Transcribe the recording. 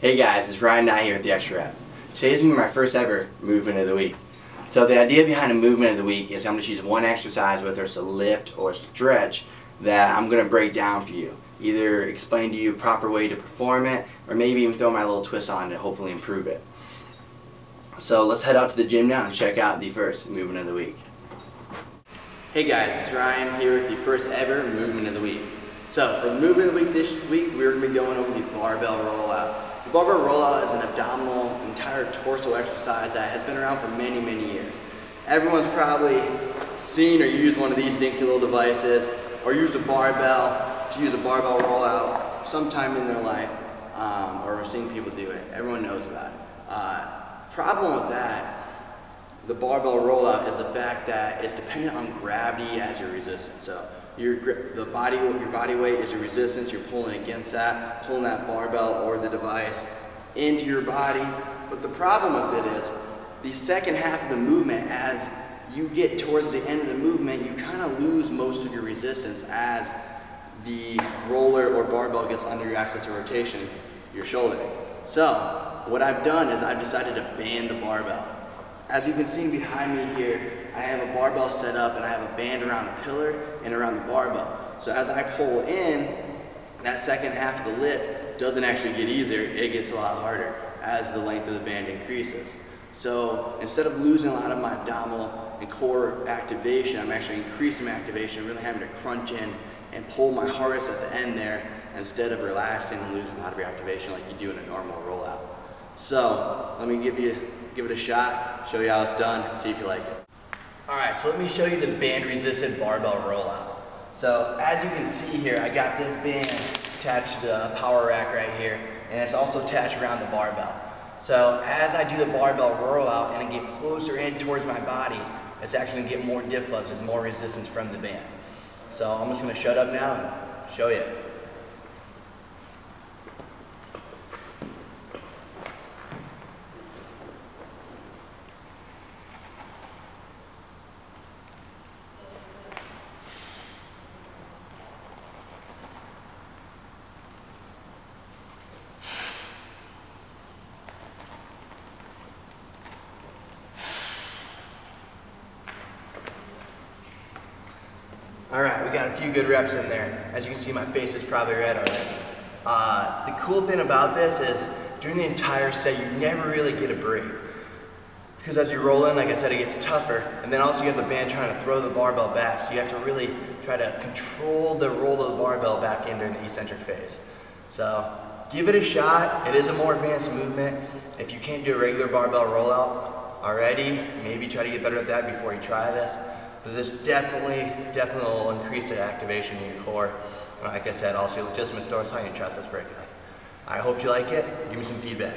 Hey guys, it's Ryan Nie here with the Extra Rep. Today's going to be my first ever movement of the week. So the idea behind a movement of the week is I'm going to choose one exercise, whether it's a lift or a stretch, that I'm going to break down for you. Either explain to you a proper way to perform it, or maybe even throw my little twist on it to hopefully improve it. So let's head out to the gym now and check out the first movement of the week. Hey guys, it's Ryan here with the first ever movement of the week. So for the movement of the week this week, we're going to be going over the barbell rollout. The barbell rollout is an abdominal, entire torso exercise that has been around for many, many years. Everyone's probably seen or used one of these dinky little devices or used a barbell to use a barbell rollout sometime in their life um, or seen people do it. Everyone knows about it. Uh, problem with that, the barbell rollout is the fact that it's dependent on gravity as your resistance. So your the body your body weight is your resistance. You're pulling against that, pulling that barbell or the device into your body. But the problem with it is the second half of the movement, as you get towards the end of the movement, you kind of lose most of your resistance as the roller or barbell gets under your axis of rotation, your shoulder. So what I've done is I've decided to band the barbell. As you can see behind me here, I have a barbell set up and I have a band around the pillar and around the barbell. So as I pull in, that second half of the lift doesn't actually get easier, it gets a lot harder as the length of the band increases. So instead of losing a lot of my abdominal and core activation, I'm actually increasing my activation, really having to crunch in and pull my hardest at the end there instead of relaxing and losing a lot of your activation like you do in a normal rollout. So let me give you give it a shot, show you how it's done, see if you like it. All right, so let me show you the band resistant barbell rollout. So as you can see here, I got this band attached to a power rack right here, and it's also attached around the barbell. So as I do the barbell rollout and I get closer in towards my body, it's actually gonna get more difficult, there's more resistance from the band. So I'm just gonna shut up now and show you. All right, we got a few good reps in there. As you can see, my face is probably red already. Uh, the cool thing about this is during the entire set, you never really get a break. Because as you roll in, like I said, it gets tougher. And then also you have the band trying to throw the barbell back. So you have to really try to control the roll of the barbell back in during the eccentric phase. So give it a shot. It is a more advanced movement. If you can't do a regular barbell rollout already, maybe try to get better at that before you try this. This definitely, definitely will increase the activation in your core. And like I said, also your latissimus and your triceps brachii. I hope you like it. Give me some feedback.